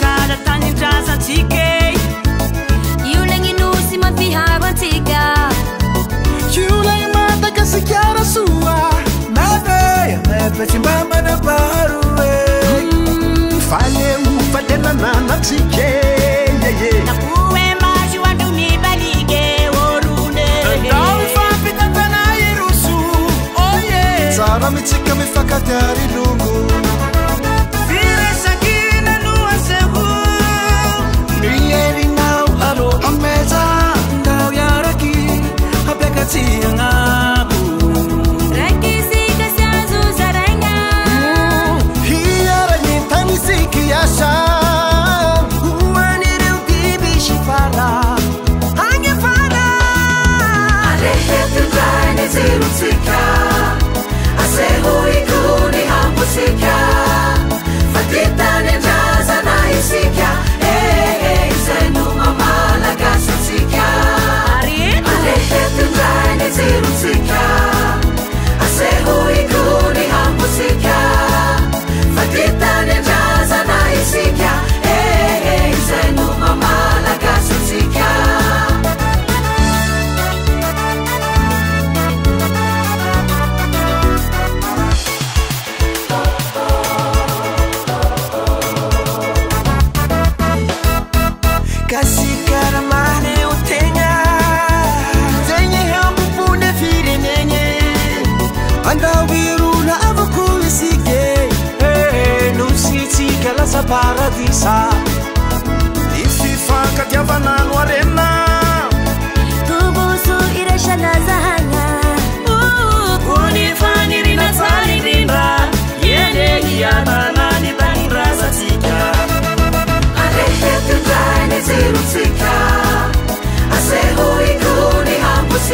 atnyudaztike yulenynusi mtihikcilmkiarsukkue mjuadumibalige runr Cruzeiro de Cá. sikarmane utega dene hampune firinene anda viruna avokulisike e eh, eh, nusitikelasa paradisa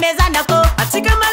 meza ndako atika ma